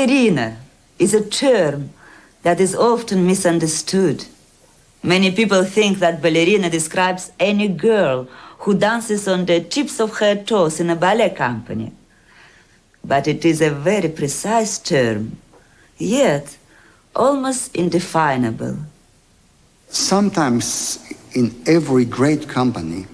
Ballerina is a term that is often misunderstood. Many people think that ballerina describes any girl who dances on the tips of her toes in a ballet company. But it is a very precise term, yet almost indefinable. Sometimes in every great company,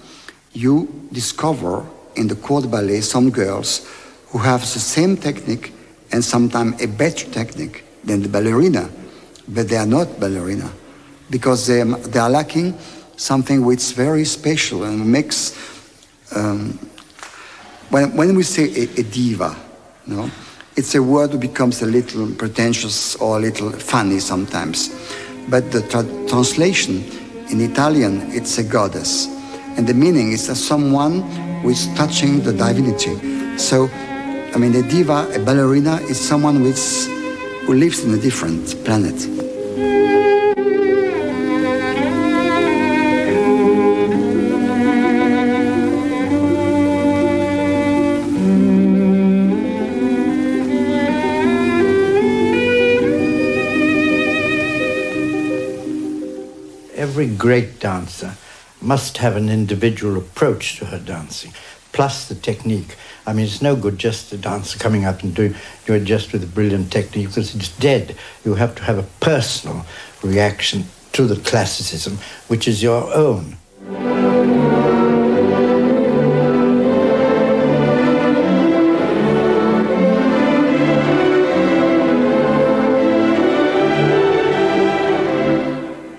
you discover in the corps de ballet some girls who have the same technique and sometimes a better technique than the ballerina, but they are not ballerina because they, they are lacking something which is very special and makes. Um, when, when we say a, a diva, you know, it's a word that becomes a little pretentious or a little funny sometimes. But the tra translation in Italian, it's a goddess. And the meaning is that someone who is touching the divinity. So, I mean, a diva, a ballerina, is someone is, who lives in a different planet. every great dancer must have an individual approach to her dancing, plus the technique. I mean, it's no good just the dancer coming up and doing do it just with a brilliant technique because it's dead. You have to have a personal reaction to the classicism, which is your own.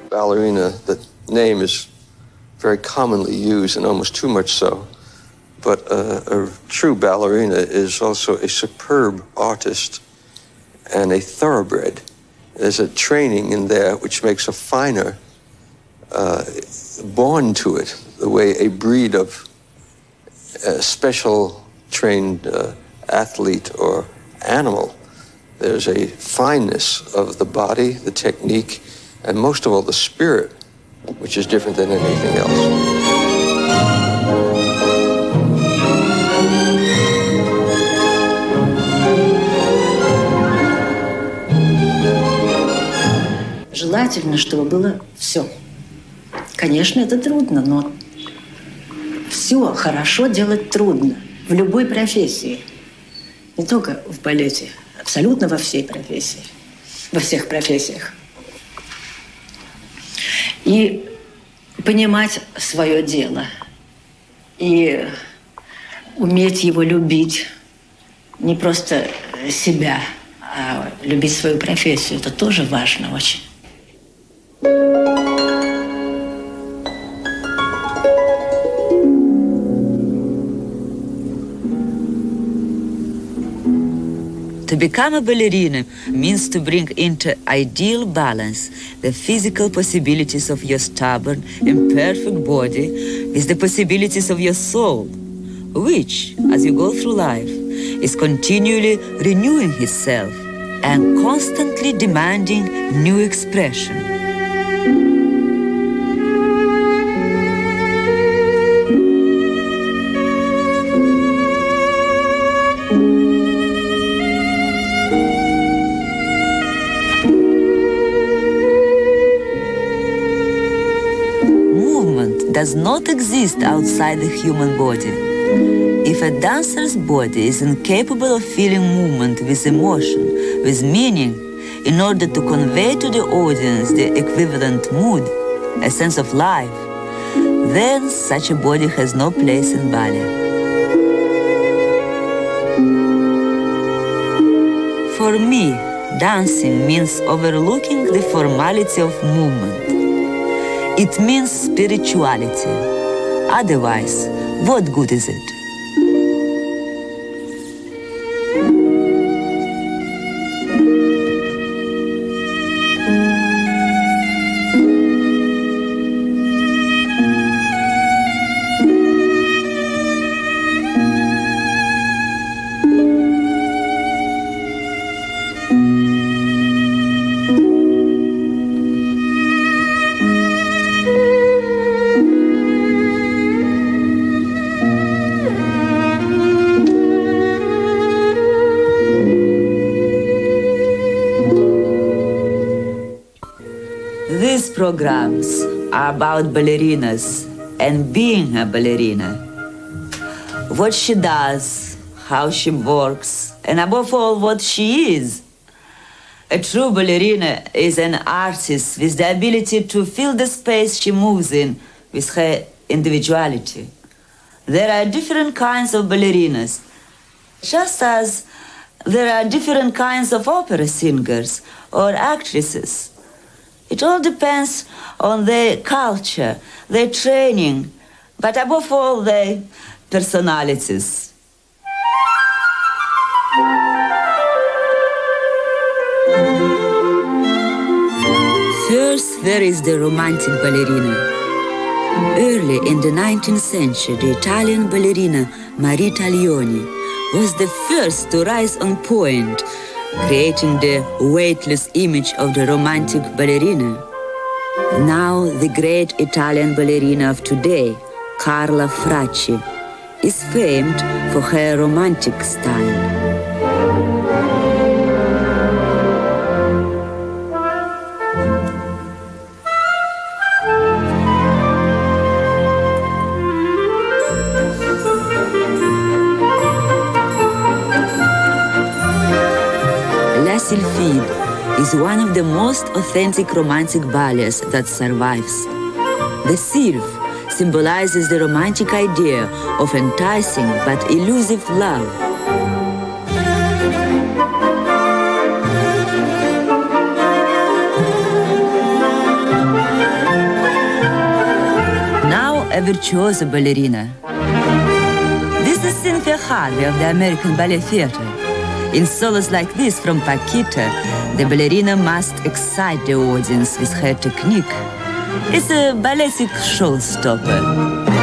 Ballerina, the name is very commonly used and almost too much so. But uh, a true ballerina is also a superb artist and a thoroughbred. There's a training in there which makes a finer uh, born to it, the way a breed of a special trained uh, athlete or animal. There's a fineness of the body, the technique, and most of all, the spirit which is different than anything else. Желательно, чтобы было все. Конечно, это трудно, но все хорошо делать трудно в любой профессии. Не только в балете, абсолютно во всей профессии, во всех профессиях и понимать свое дело, и уметь его любить, не просто себя, а любить свою профессию. Это тоже важно очень. To become a ballerina means to bring into ideal balance the physical possibilities of your stubborn, imperfect body with the possibilities of your soul, which, as you go through life, is continually renewing itself and constantly demanding new expression. Does not exist outside the human body. If a dancer's body is incapable of feeling movement with emotion, with meaning, in order to convey to the audience the equivalent mood, a sense of life, then such a body has no place in ballet. For me, dancing means overlooking the formality of movement it means spirituality. Otherwise, what good is it? Are about ballerinas and being a ballerina. What she does, how she works, and above all, what she is. A true ballerina is an artist with the ability to fill the space she moves in with her individuality. There are different kinds of ballerinas, just as there are different kinds of opera singers or actresses. It all depends on their culture, their training, but above all, their personalities. First, there is the romantic ballerina. Early in the 19th century, the Italian ballerina Marie Taglioni was the first to rise on point, creating the weightless image of the romantic ballerina. Now, the great Italian ballerina of today, Carla Fracci, is famed for her romantic style. Is one of the most authentic romantic ballets that survives. The sylph symbolizes the romantic idea of enticing but elusive love. Now a virtuoso ballerina. This is Cynthia Harvey of the American Ballet Theatre. In solos like this from Paquita, the ballerina must excite the audience with her technique. It's a balletic showstopper.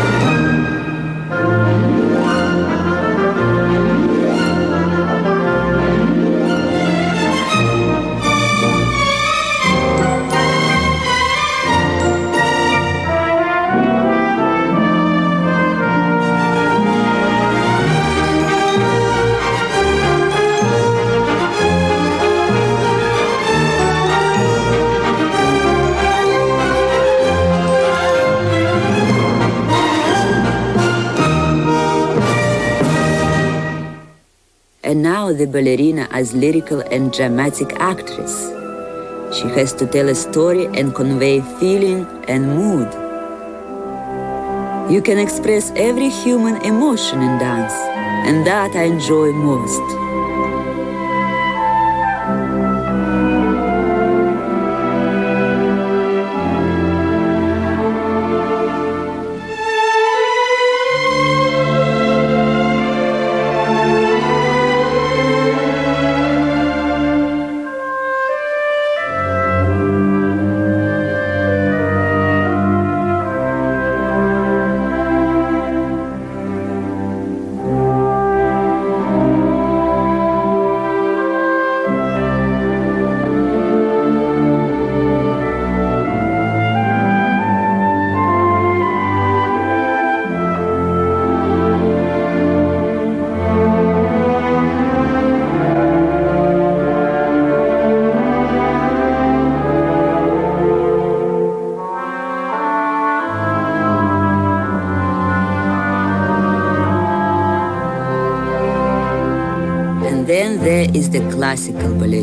Ballerina as lyrical and dramatic actress. She has to tell a story and convey feeling and mood. You can express every human emotion in dance, and that I enjoy most.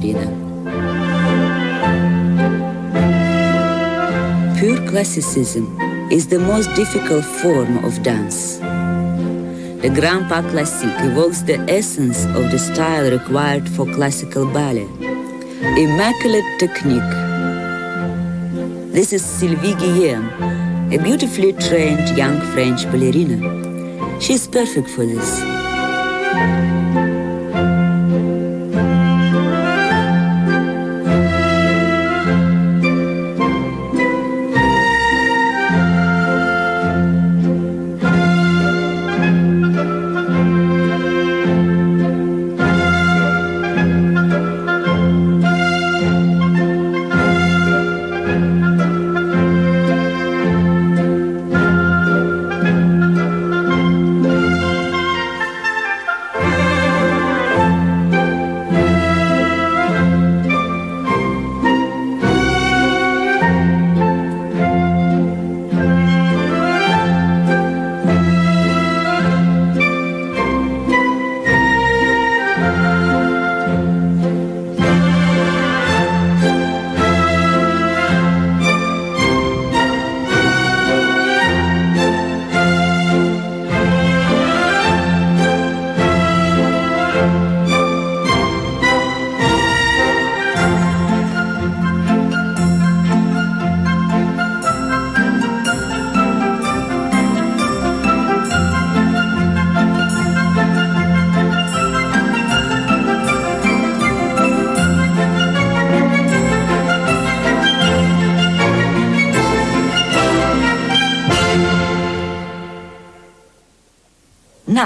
Pure classicism is the most difficult form of dance. The Grand Pas Classique evokes the essence of the style required for classical ballet. Immaculate technique. This is Sylvie Guillem, a beautifully trained young French ballerina. She is perfect for this.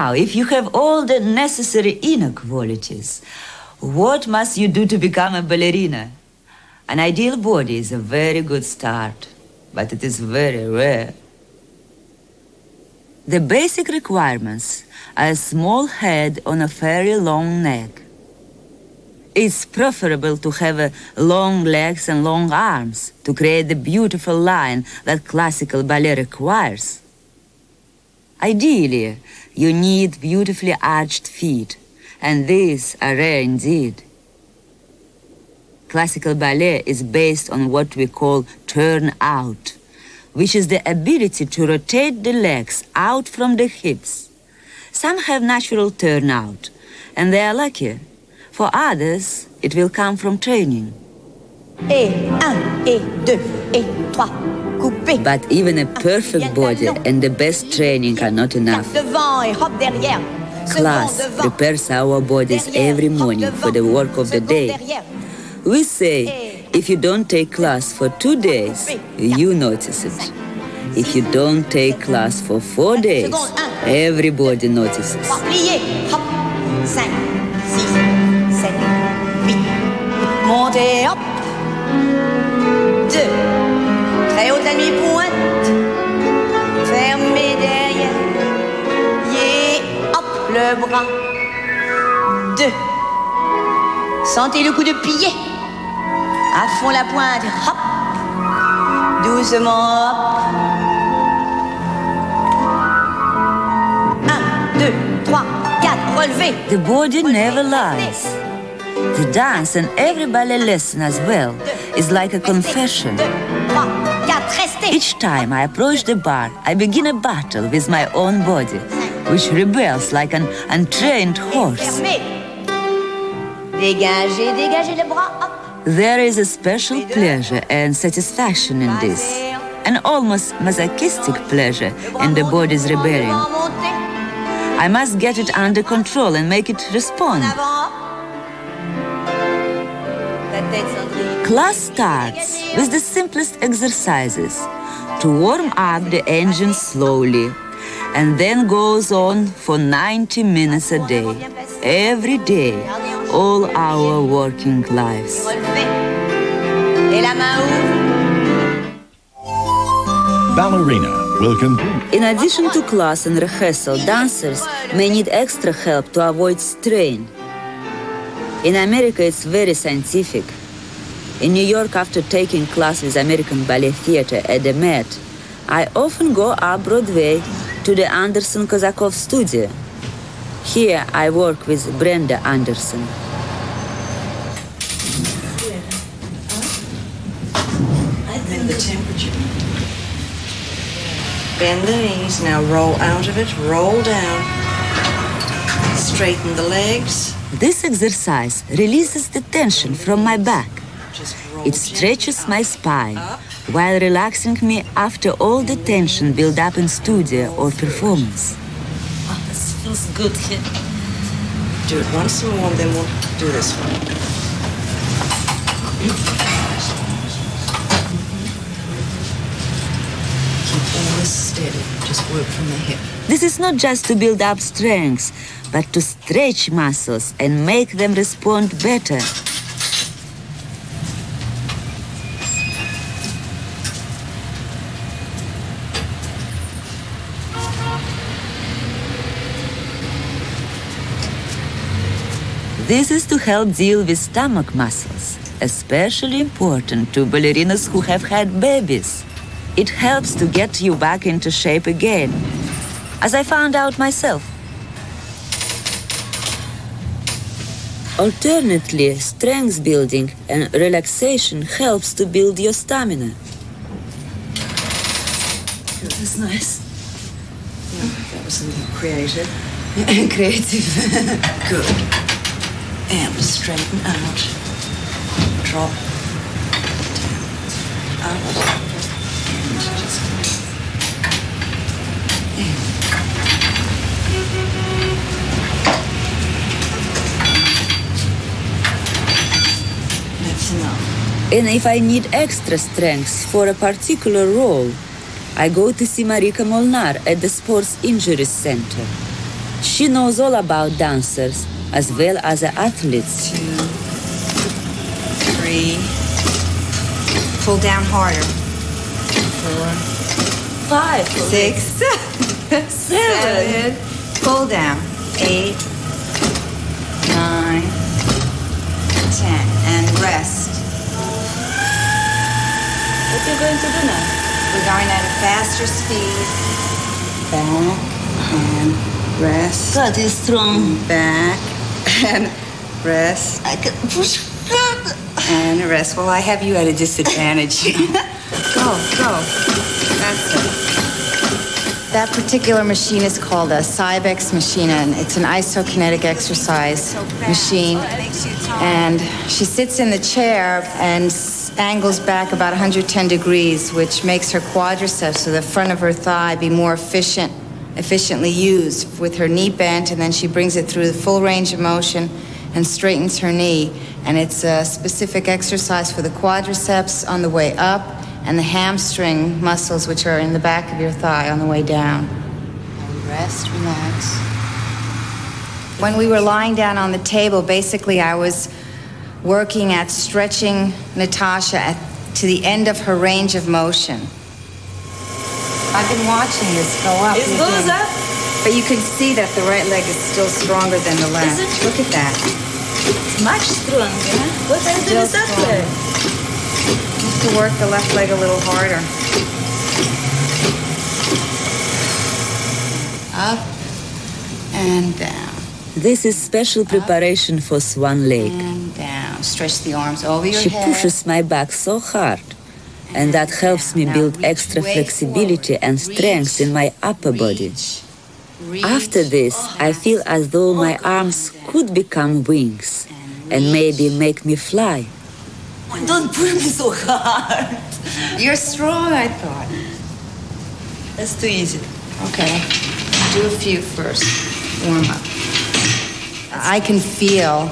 Now, if you have all the necessary inner qualities, what must you do to become a ballerina? An ideal body is a very good start, but it is very rare. The basic requirements are a small head on a very long neck. It's preferable to have uh, long legs and long arms to create the beautiful line that classical ballet requires. Ideally, you need beautifully arched feet, and these are rare indeed. Classical ballet is based on what we call turn out, which is the ability to rotate the legs out from the hips. Some have natural turnout, and they are lucky. For others, it will come from training. Et un, et deux, et trois. But even a perfect body and the best training are not enough. Class prepares our bodies every morning for the work of the day. We say, if you don't take class for two days, you notice it. If you don't take class for four days, everybody notices. Trois, plié. Hop. 5, 6, 7, 8. Montez, hop. 2. Très haute la nuit pointe. Fermez derrière. Yeah. Hop, le bras. 2. Sentez le coup de pied. À fond la pointe. Hop. Doucement, hop. 1, 2, 3, 4. Relevez. The body never lies. The dance and every ballet lesson as well is like a confession. 2, 3, 4. Restez. Each time I approach the bar, I begin a battle with my own body, which rebels like an untrained horse. Dégagez, dégagez le bras. Hop. There is a special pleasure and satisfaction in this, an almost masochistic pleasure in the body's rebellion. I must get it under control and make it respond. En avant. La tête Cendrillon. Class starts with the simplest exercises to warm up the engine slowly and then goes on for 90 minutes a day, every day, all our working lives. Relevez. Et la main ouvre. Ballerina will continue. In addition to class and rehearsal, dancers may need extra help to avoid strain. In America, it's very scientific. In New York, after taking classes American Ballet Theatre at the Met, I often go up Broadway to the Anderson Kozakov studio. Here, I work with Brenda Anderson. And the temperature. Bend the knees. Now roll out of it. Roll down. Straighten the legs. This exercise releases the tension from my back. It stretches my spine while relaxing me after all the tension built up in studio or performance. Oh, this feels good here. Do it once more, then we'll do this one. Keep all this steady. Just work from the hip. This is not just to build up strength, but to stretch muscles and make them respond better. This is to help deal with stomach muscles, especially important to ballerinas who have had babies. It helps to get you back into shape again, as I found out myself. Alternately, strength building and relaxation helps to build your stamina. That's nice. Yeah, That was a little creative. creative. Good. And straighten out. Drop. Down. Out. And just. In. That's enough. And if I need extra strength for a particular role, I go to see Marika Molnar at the Sports Injuries Center. She knows all about dancers as well as the athletes. Two, three. Pull down harder. Four, Five. six, seven. Pull down. Eight, nine, ten. And rest. What are you going to do now? We're going at a faster speed. Back and rest. God is strong. Back and rest. I can push. And rest. Well, I have you at a disadvantage. go, go. That's it. That particular machine is called a Cybex machine, and it's an isokinetic exercise machine. Oh, and she sits in the chair and angles back about 110 degrees, which makes her quadriceps, so the front of her thigh, be more efficient, efficiently used with her knee bent, and then she brings it through the full range of motion and straightens her knee. And it's a specific exercise for the quadriceps on the way up and the hamstring muscles, which are in the back of your thigh on the way down. Rest, relax. When we were lying down on the table, basically I was working at stretching Natasha at, to the end of her range of motion. I've been watching this go up. It goes up. But you can see that the right leg is still stronger than the left. Is it? Look at that. It's much stronger. What are you doing with Still that strong. leg? Just to work the left leg a little harder. Up and down. This is special preparation for Swan Lake. And down. Stretch the arms over your She head. pushes my back so hard. And that helps me build extra flexibility and strength in my upper body. After this, I feel as though my arms could become wings and maybe make me fly. Don't push me so hard. You're strong, I thought. That's too easy. Okay. Do a few first. Warm up. I can feel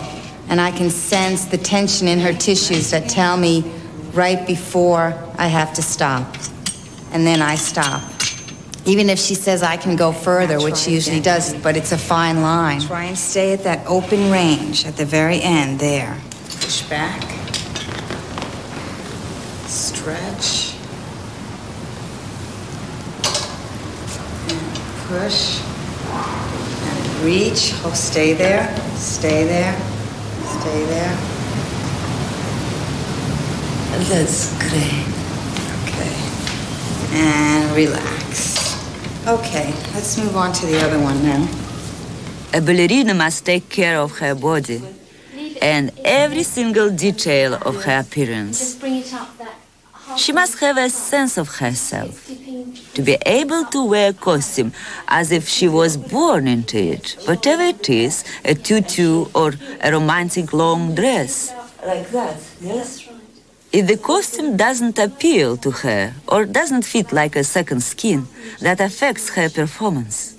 and I can sense the tension in her tissues that tell me right before I have to stop. And then I stop. Even if she says I can go further, which she usually does, but it's a fine line. Try and stay at that open range at the very end there. Push back. Stretch. And push. And reach. Oh, stay there. Stay there. Stay there. That's great. Okay. And relax. Okay, let's move on to the other one now. A ballerina must take care of her body and every single detail of her appearance. She must have a sense of herself, to be able to wear a costume as if she was born into it, whatever it is, a tutu or a romantic long dress. Like that, yes? If the costume doesn't appeal to her or doesn't fit like a second skin, that affects her performance.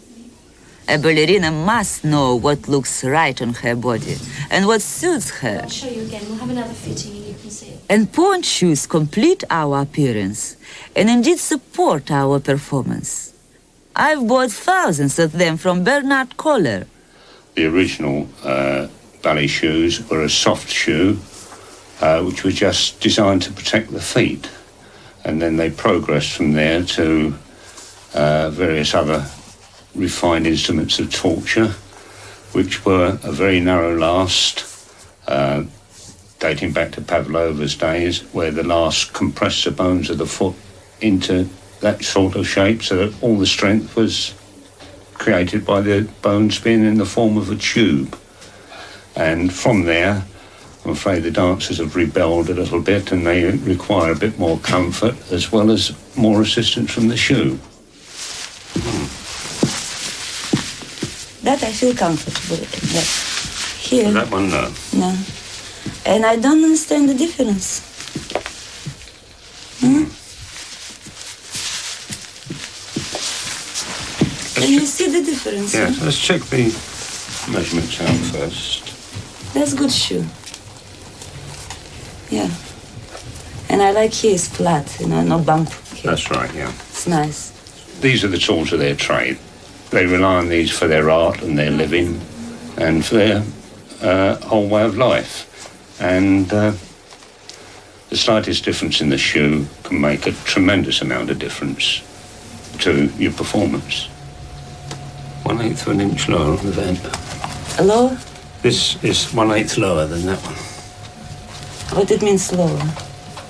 A ballerina must know what looks right on her body and what suits her. I'll show you again. We'll have another fitting and you can see it. And pointe shoes complete our appearance and indeed support our performance. I've bought thousands of them from Bernard Kohler. The original uh, ballet shoes were a soft shoe, uh, which were just designed to protect the feet. And then they progressed from there to uh, various other refined instruments of torture, which were a very narrow last, uh, dating back to Pavlova's days, where the last compressed the bones of the foot into that sort of shape so that all the strength was created by the bones being in the form of a tube. And from there, I'm afraid the dancers have rebelled a little bit and they require a bit more comfort as well as more assistance from the shoe. That I feel comfortable in. But here, That one, no. no. And I don't understand the difference. Hmm? Can you see the difference? Yeah, huh? let's check the measurements out first. That's good shoe. Yeah. And I like here it's flat, you know, no bump. Here. That's right, yeah. It's nice. These are the tools of their trade. they rely on these for their art and their living and for their uh, whole way of life. And uh, the slightest difference in the shoe can make a tremendous amount of difference to your performance. One eighth of an inch lower on the vent. Lower? This is one eighth lower than that one. What it means slower?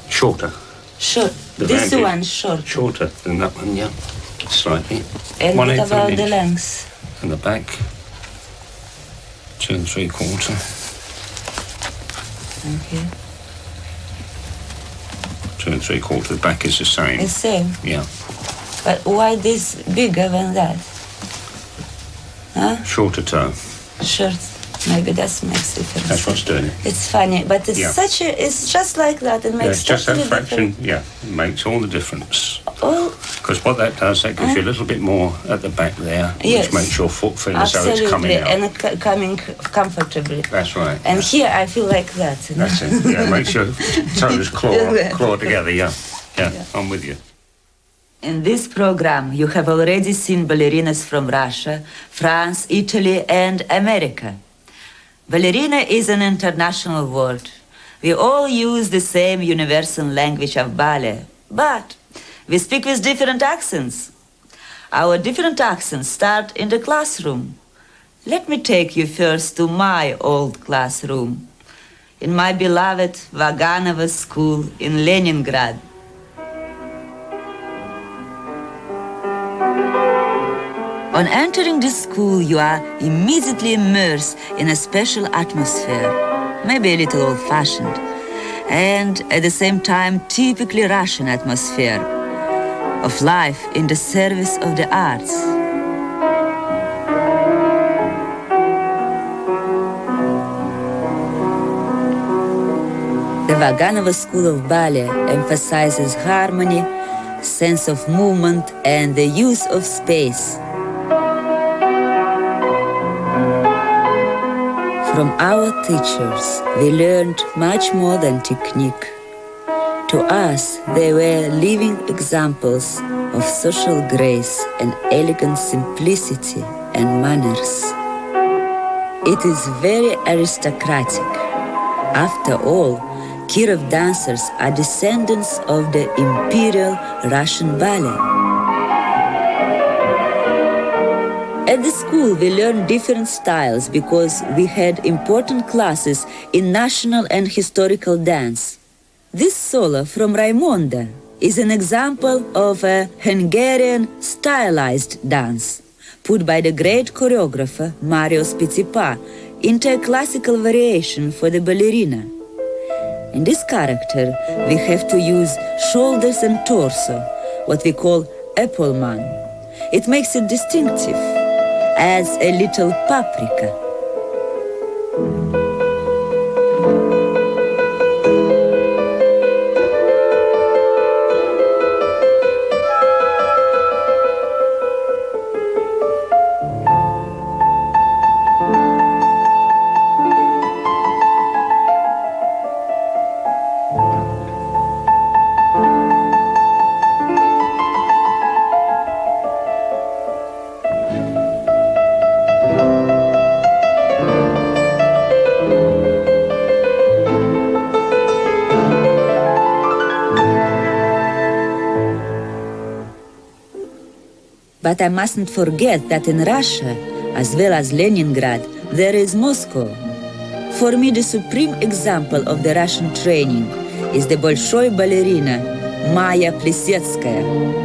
Shorter. Short. The this one short. Shorter than that one, yeah. Slightly. And One what eighth of an about the length? And the back, two and three quarter. Okay. Two and three quarter. The back is the same. It's same. Yeah. But why this bigger than that? Huh? Shorter toe. Short. Maybe that makes difference. That's what's doing it. It's funny, but it's Yeah. such a. It's just like that. It makes it's just that fraction. different. Yeah, it makes all the difference. Oh, Because what that does, that gives you a uh. little bit more at the back there, Yes. which makes your foot feel as though it's coming out. and c- coming comfortably. That's right. And here I feel like that. you know? That's it. Yeah, it makes your toes claw, claw together. Yeah. yeah, I'm with you. In this program, you have already seen ballerinas from Russia, France, Italy, and America. Ballerina is an international word. We all use the same universal language of ballet, but we speak with different accents. Our different accents start in the classroom. Let me take you first to my old classroom, in my beloved Vaganova school in Leningrad. On entering this school, you are immediately immersed in a special atmosphere, maybe a little old fashioned, and at the same time, typically Russian atmosphere of life in the service of the arts. The Vaganova School of Ballet emphasizes harmony, sense of movement, and the use of space. From our teachers, we learned much more than technique. To us, they were living examples of social grace and elegant simplicity and manners. It is very aristocratic. After all, Kirov dancers are descendants of the Imperial Russian Ballet. At the school, we learned different styles because we had important classes in national and historical dance. This solo from Raymonda is an example of a Hungarian stylized dance put by the great choreographer Marius Petipa into a classical variation for the ballerina. In this character, we have to use shoulders and torso, what we call épaulement. It makes it distinctive, adds a little paprika. But I mustn't forget that in Russia, as well as Leningrad, there is Moscow. For me, the supreme example of the Russian training is the Bolshoi ballerina Maya Plisetskaya.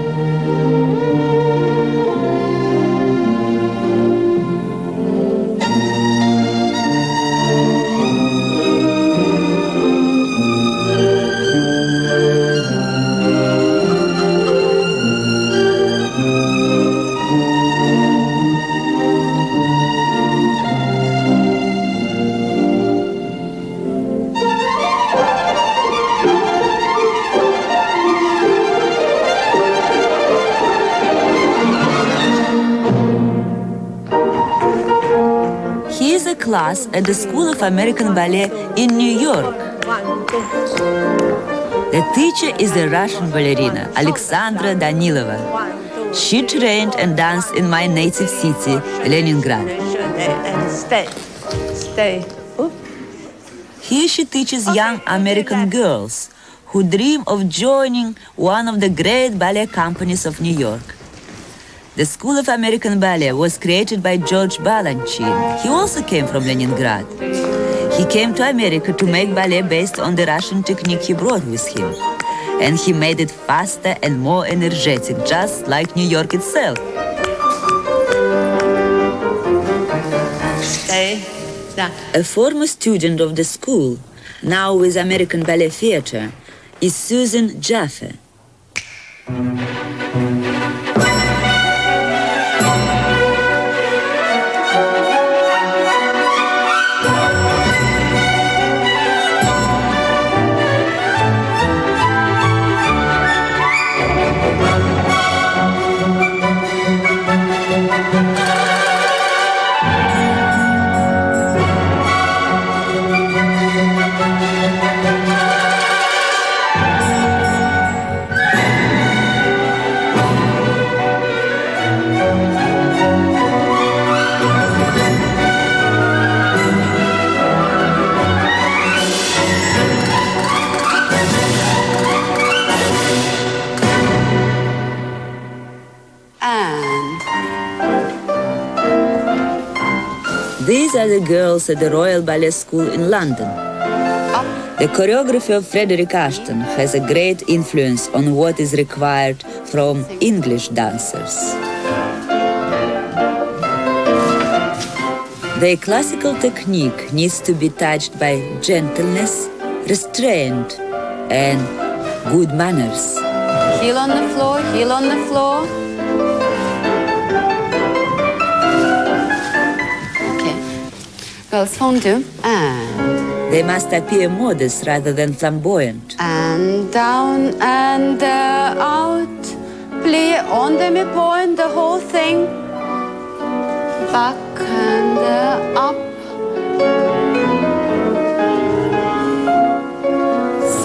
Class at the School of American Ballet in New York. The teacher is a Russian ballerina, Alexandra Danilova. She trained and danced in my native city, Leningrad. Stay. Stay. Here she teaches young American girls who dream of joining one of the great ballet companies of New York. The School of American Ballet was created by George Balanchine. He also came from Leningrad. He came to America to make ballet based on the Russian technique he brought with him. And he made it faster and more energetic, just like New York itself. A former student of the school, now with American Ballet Theatre, is Susan Jaffe. At the Royal Ballet School in London. The choreography of Frederick Ashton has a great influence on what is required from English dancers. Their classical technique needs to be touched by gentleness, restraint, and good manners. Heel on the floor, heel on the floor. Fondu. And, They must appear modest rather than flamboyant. and down and uh, out. Play on the midpoint, the whole thing. Back and uh, up.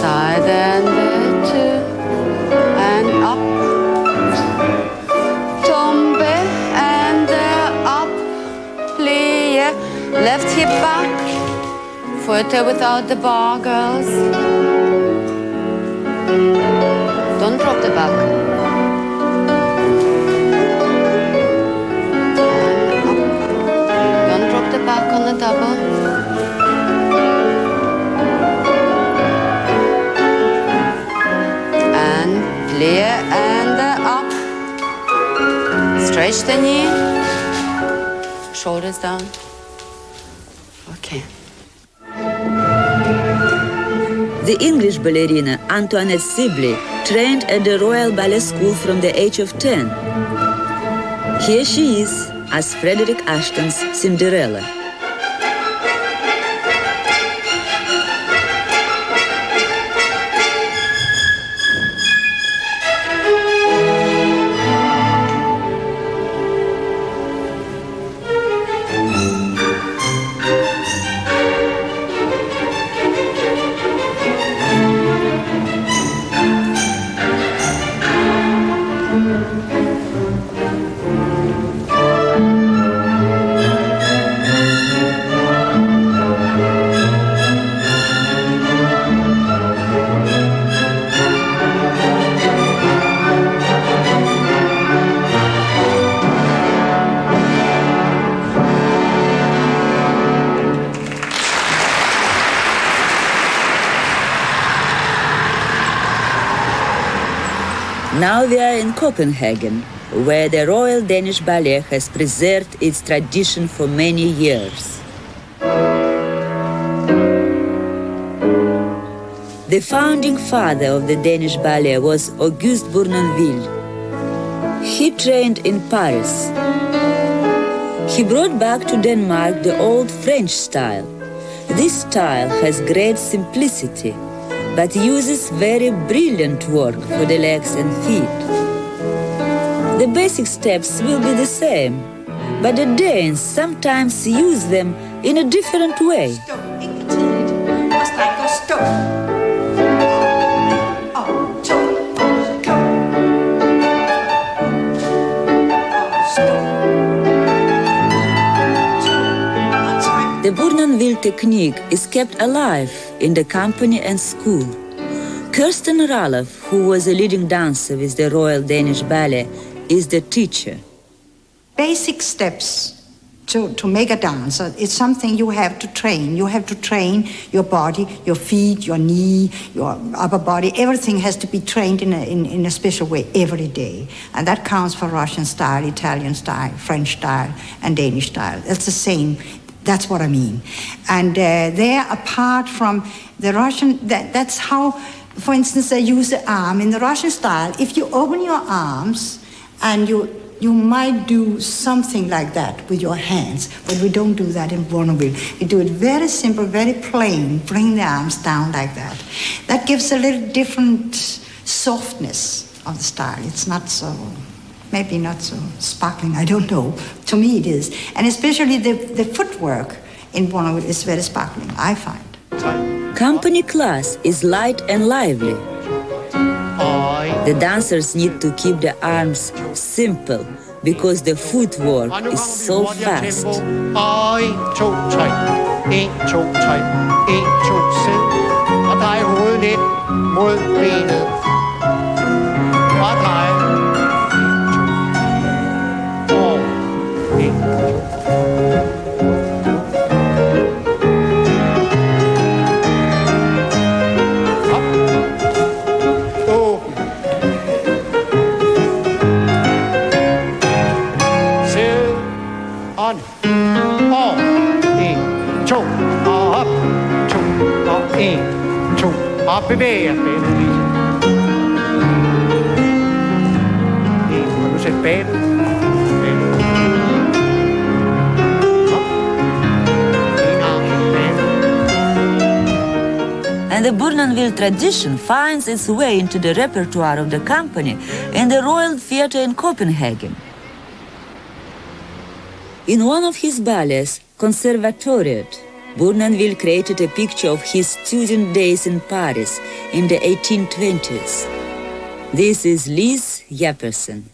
Side and Hip back. Foot without the bar, girls. Don't drop the back. Don't drop the back on the double. And clear and up. Stretch the knee. Shoulders down. The English ballerina Antoinette Sibley trained at the Royal Ballet School from the age of 10. Here she is as Frederick Ashton's Cinderella. Now we are in Copenhagen, where the Royal Danish Ballet has preserved its tradition for many years. The founding father of the Danish ballet was Auguste Bournonville. He trained in Paris. He brought back to Denmark the old French style. This style has great simplicity, but uses very brilliant work for the legs and feet. The basic steps will be the same, but the Danes sometimes use them in a different way. Bournonville technique is kept alive in the company and school. Kirsten Ralov, who was a leading dancer with the Royal Danish Ballet, is the teacher. Basic steps to, to make a dancer. It's something you have to train. You have to train your body, your feet, your knee, your upper body. Everything has to be trained in a, in, in a special way every day. And that counts for Russian style, Italian style, French style, and Danish style. It's the same. That's what I mean. And uh, there, apart from the Russian, that, that's how, for instance, they use the arm. In the Russian style, if you open your arms and you you might do something like that with your hands, but we don't do that in Bournonville. We do it very simple, very plain, bring the arms down like that. That gives a little different softness of the style. It's not so, maybe not so sparkling, I don't know. To me it is. And especially the, the footwork in Bournonville is very sparkling, I find. Company class is light and lively. The dancers need to keep the arms simple because the footwork is so fast. 1, 2, 3, 1, 2, 3, 1, 2, sid. Og drej hovedet lidt mod benet. Og drej. And the Bournonville tradition finds its way into the repertoire of the company in the Royal Theatre in Copenhagen. In one of his ballets, Konservatoriet, Bournonville created a picture of his student days in Paris in the 1820s. This is Lis Jeppesen.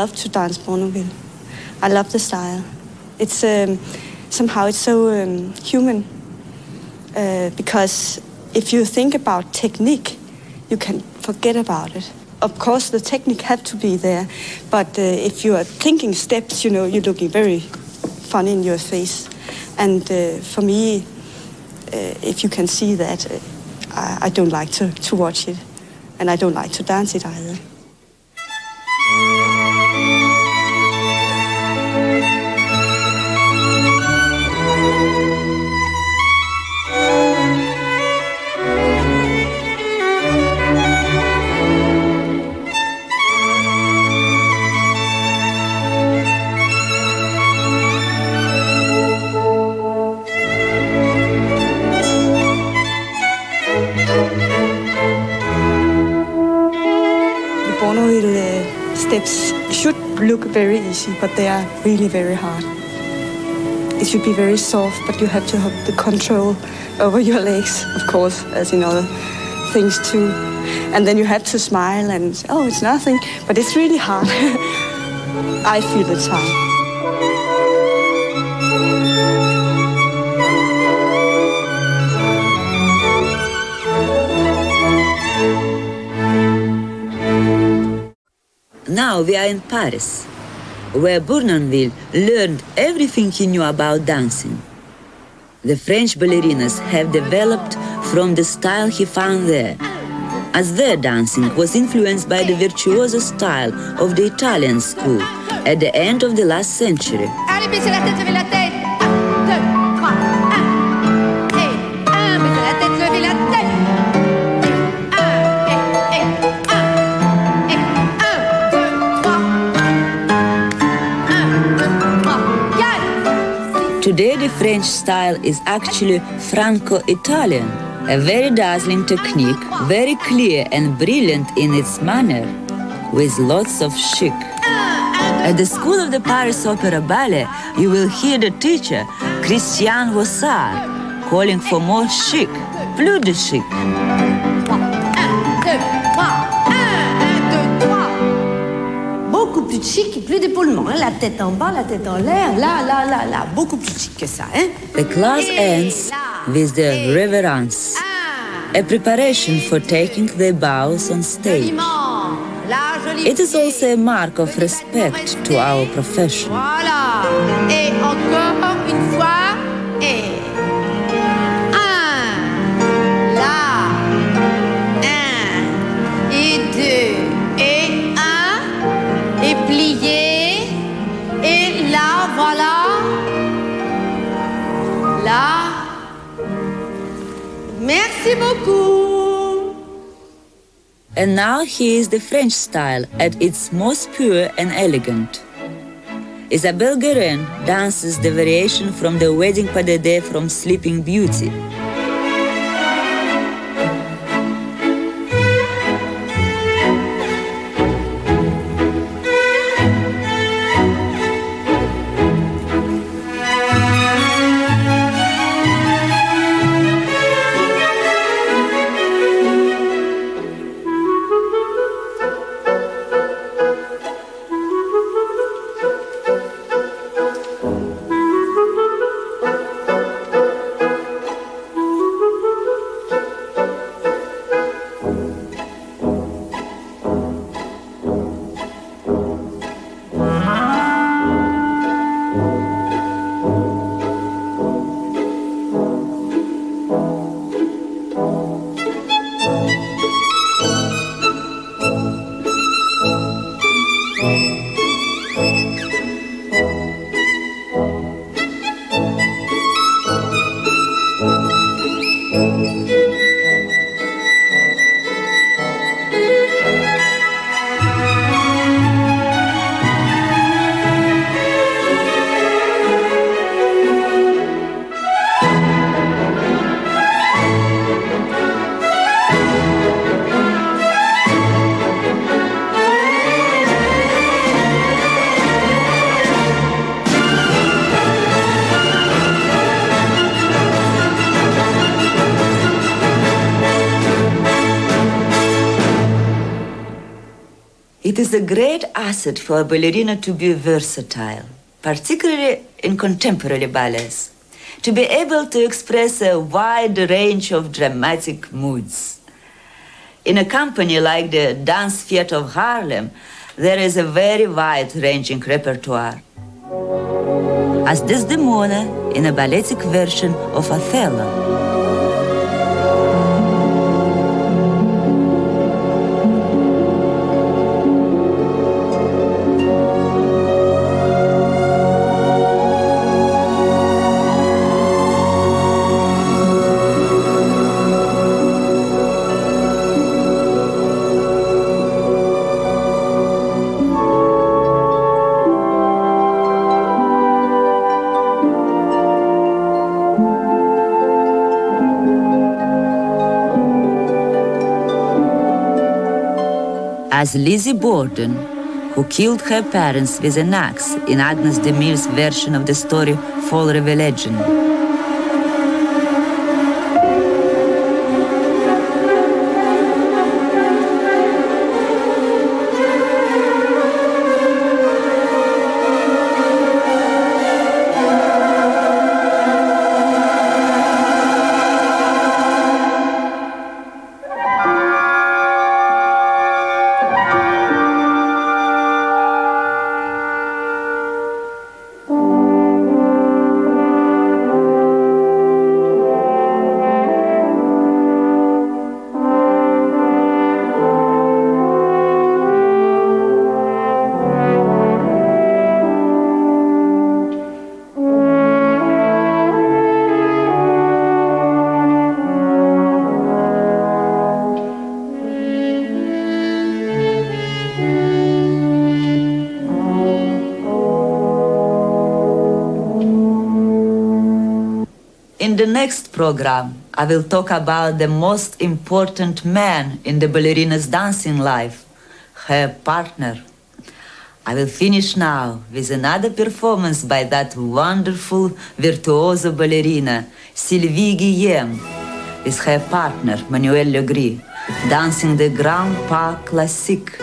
Love to dance Bournonville. I love the style. It's um, somehow it's so um, human uh, because if you think about technique, you can forget about it. Of course, the technique have to be there, but uh, if you are thinking steps, you know, you're looking very funny in your face. And uh, for me, uh, if you can see that, uh, I, I don't like to, to watch it, and I don't like to dance it either. very easy, but they are really very hard. It should be very soft, but you have to have the control over your legs, of course, as in other things too. And then you have to smile and, say, oh, it's nothing, but it's really hard. I feel it's hard. Now we are in Paris where Bournonville learned everything he knew about dancing. The French ballerinas have developed from the style he found there, as their dancing was influenced by the virtuoso style of the Italian school at the end of the last century. French style is actually Franco-Italian, a very dazzling technique, very clear and brilliant in its manner, with lots of chic. At the School of the Paris Opera Ballet, you will hear the teacher, Christiane Vaussard, calling for more chic, plus de chic. Chic plus d'épaulement. hein. La tête en bas, la tête en l'air. Là, là, là, là. Beaucoup plus chic que ça. Hein? The class ends with the reverence, a preparation for taking the bows on stage. It is also a mark of respect to our profession. Voilà. Et encore Merci beaucoup. And now here is the French style at its most pure and elegant. Isabelle Guerin dances the variation from the wedding pas de deux from Sleeping Beauty. It is a great asset for a ballerina to be versatile, particularly in contemporary ballets, to be able to express a wide range of dramatic moods. In a company like the Dance Theatre of Harlem, there is a very wide ranging repertoire. As Desdemona in a balletic version of Othello. As Lizzie Borden, who killed her parents with an axe in Agnes de Mille's version of the story Fall River program, I will talk about the most important man in the ballerina's dancing life, her partner. I will finish now with another performance by that wonderful virtuoso ballerina, Sylvie Guillem, with her partner, Manuel Legris, dancing the Grand Pas Classique.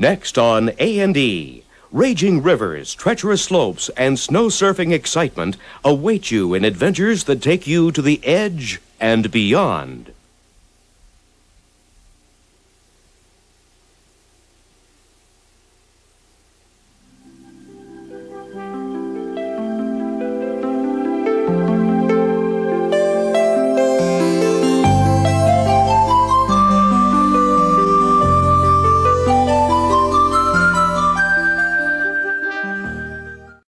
Next on A&E, raging rivers, treacherous slopes, and snow surfing excitement await you in adventures that take you to the edge and beyond.